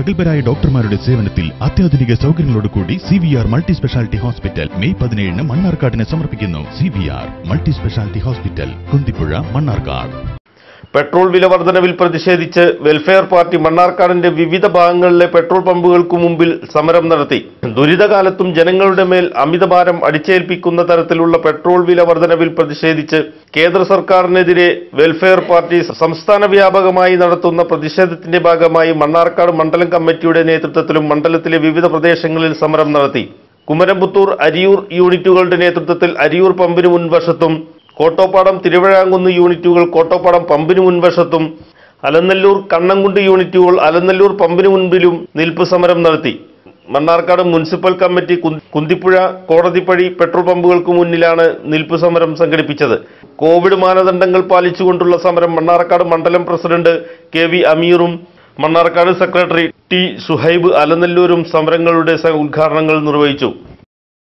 പ്രഗത്ഭരായ ഡോക്ടർമാരുടെ സേവനത്തിൽ അത്യാധുനിക സൗകര്യങ്ങളോടുകൂടി C V R multi speciality hospital May പതിനേഴിന് മണ്ണാർക്കാടിന് സമർപ്പിക്കുന്നു. C V R multi speciality hospital Kunthipuzha Mannarkkad. Petrol വില വർധനവിൽ പ്രതിഷേധിച്ച് വെൽഫെയർ പാർട്ടി മണ്ണാർക്കാടിന്റെ വിവിധ ഭാഗങ്ങളിലെ പെട്രോൾ പമ്പുകൾക്ക് മുമ്പിൽ സമരം നടത്തി. ദുരിതകാലത്തും ജനങ്ങളുടെ മേൽ അമിതഭാരം അടിച്ചേൽപ്പിക്കുന്ന തരത്തിലുള്ള പെട്രോൾ വില വർധനവിൽ പ്രതിഷേധിച്ച് കേന്ദ്ര സർക്കാരിനെതിരെ വെൽഫെയർ പാർട്ടി സംസ്ഥാന വ്യാപകമായി നടത്തുന്ന പ്രതിഷേധത്തിന്റെ ഭാഗമായി മണ്ണാർക്കാട് മണ്ഡലം കമ്മിറ്റിയുടെ നേതൃത്വത്തിലും മണ്ഡലത്തിലെ വിവിധ പ്രദേശങ്ങളിൽ സമരം നടത്തി. കുമരംപുത്തൂർ അരിയൂർ യൂണിറ്റുകളുടെ നേതൃത്വത്തിൽ അരിയൂർ പമ്പിന് മുൻവശത്തും കോട്ടോപ്പാടം തിരുവഴാങ്കുന്ന് യൂണിറ്റുകൾ കോട്ടോപ്പാടം പമ്പിന് മുൻവശത്തും അലനല്ലൂർ കണ്ണംകുണ്ട് യൂണിറ്റുകൾ അലനല്ലൂർ പമ്പിന് മുൻപിലും നിൽപ്പ് സമരം നടത്തി. മണ്ണാർക്കാട് മുനിസിപ്പൽ കമ്മിറ്റി കുന്തി- കുന്തിപ്പുഴ കോടതിപ്പഴി പെട്രോൾ പമ്പുകൾക്ക് മുന്നിലാണ് നിൽപ്പ് സമരം സംഘടിപ്പിച്ചത്. കോവിഡ് മാനദണ്ഡങ്ങൾ പാലിച്ചുകൊണ്ടുള്ള സമരം മണ്ണാർക്കാട് മണ്ഡലം പ്രസിഡന്റ് കെ വി അമീറും മണ്ണാർക്കാട് സെക്രട്ടറി ടി സുഹൈബ് അലനല്ലൂരും സമരങ്ങളുടെ ഉദ്ഘാടനങ്ങൾ നിർവഹിച്ചു.